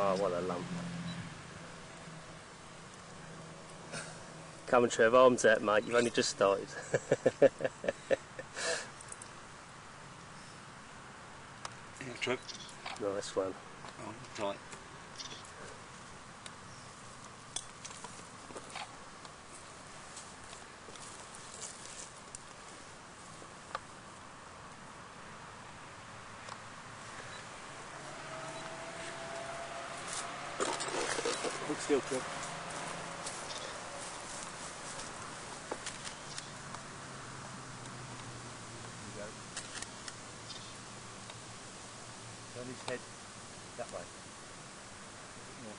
Oh, what a lump. Come on, Trev, arms out, mate. You've only just started. Yeah, Trev. nice one. Oh, tight. Hold still, Trev. You go. Turn his head that way. A bit more.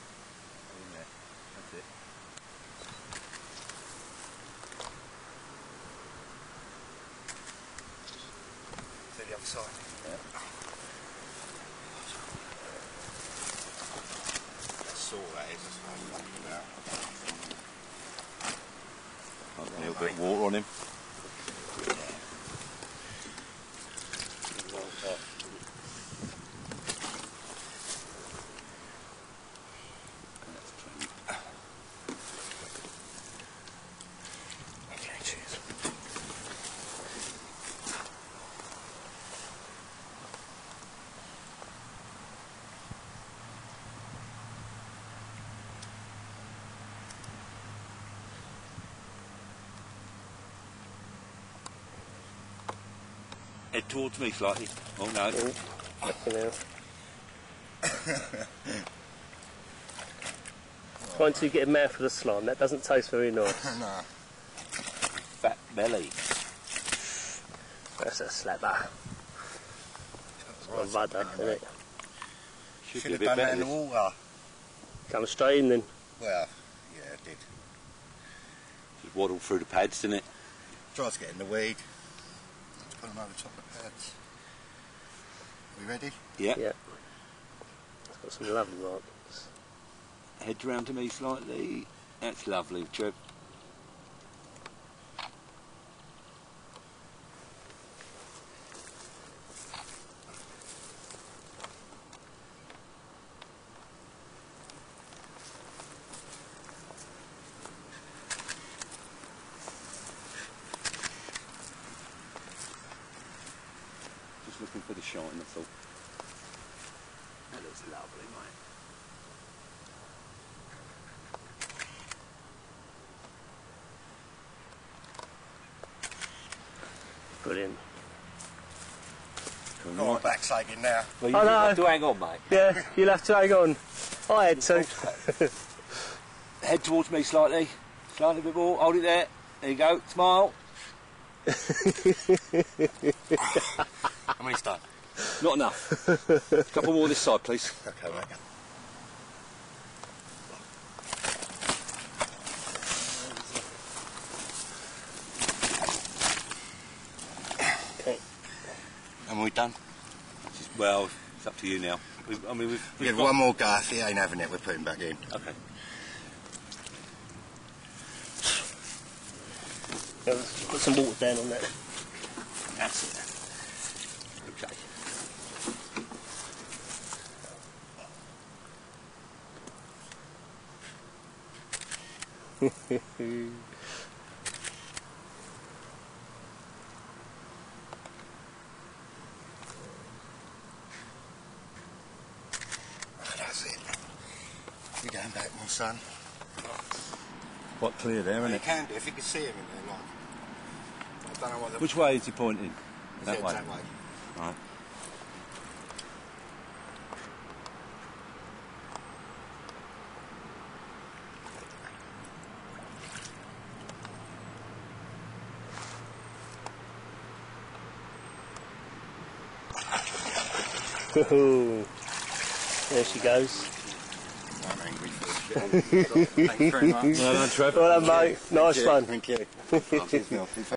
In there. That's it. To the other side. That's saw that is, that's. A little bit of water on him. Towards me slightly. Oh no. Oh, fucking hell. Trying to get a mouth for the slime. That doesn't taste very nice. no. Fat belly. That's a slapper. It's got isn't it? Should, Should have bit done that in the water. Come straight in then. Well, yeah, it did. Just waddle through the pads, didn't it? Tries to get in the weed. Let's put them over top of pads. We ready? Yeah. Yeah. It's got some lovely markings. Head round to me slightly. That's lovely, Trev. Looking for the shine, that's all. That looks lovely, mate. Brilliant. Got my back sagging now. Well, you Oh, no. have to hang on, mate. Yeah, you'll have to hang on. I had to. Head towards me slightly. Slightly bit more. Hold it there. There you go. Smile. How many's done? Not enough. A Couple more this side, please. Okay, mate. Okay. And we done? Just- well, it's up to you now. We've, I mean, we've, We we've had got- one more go. If he ain't having it, we're putting back in. Okay. Yeah, put some water down on that. That's it. Okay. That's it. You're going back, my son. Quite clear there, You can do, if you can see him in there, like. I don't know what the... Which way is he pointing? That way. That way. Right. there she goes. I'm angry for this shit. Thanks very much. Well done, Trev. Well done, mate. Nice one. Thank you.